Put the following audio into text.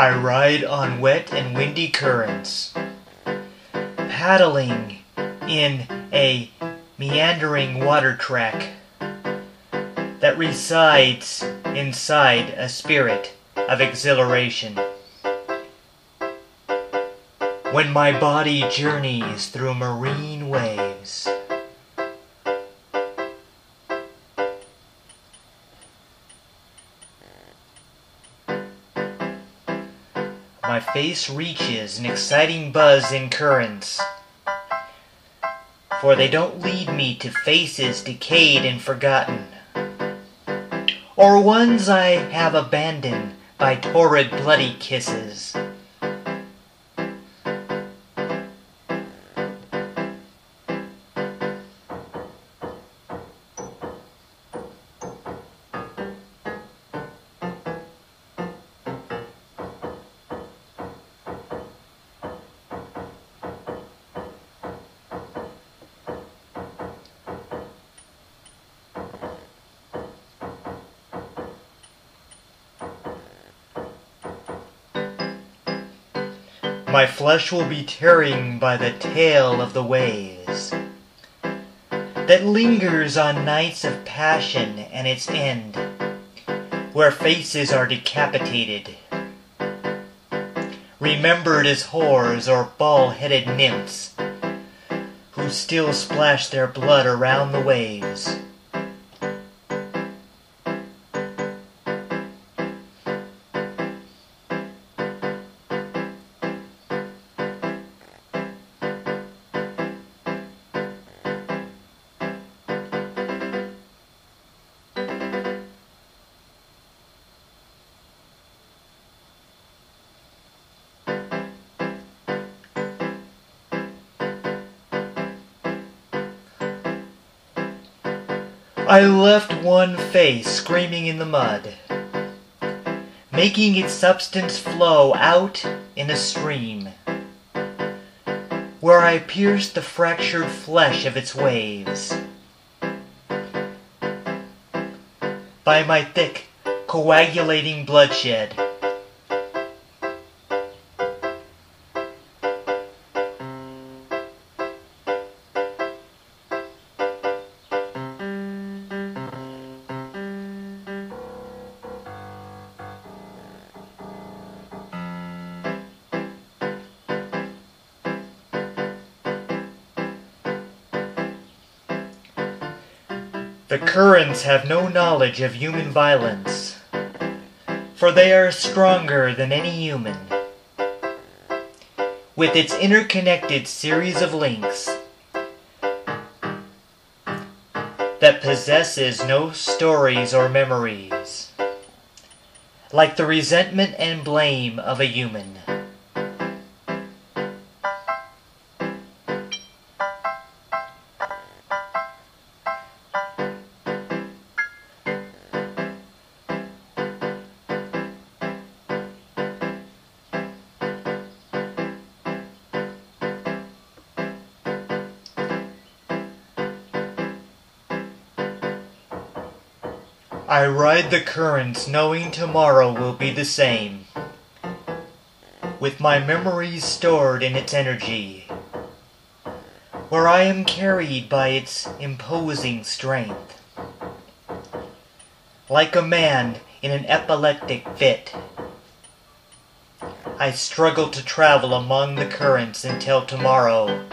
I ride on wet and windy currents, paddling in a meandering water track that resides inside a spirit of exhilaration. When my body journeys through marine waves, My face reaches an exciting buzz in currents, for they don't lead me to faces decayed and forgotten, or ones I have abandoned by torrid bloody kisses. My flesh will be tearing by the tail of the waves that lingers on nights of passion and its end, where faces are decapitated, remembered as whores or bald-headed nymphs who still splash their blood around the waves. I left one face screaming in the mud, making its substance flow out in a stream, where I pierced the fractured flesh of its waves. By my thick, coagulating bloodshed, The currents have no knowledge of human violence, for they are stronger than any human. With its interconnected series of links that possesses no stories or memories, like the resentment and blame of a human. I ride the currents knowing tomorrow will be the same, with my memories stored in its energy, where I am carried by its imposing strength. Like a man in an epileptic fit, I struggle to travel among the currents until tomorrow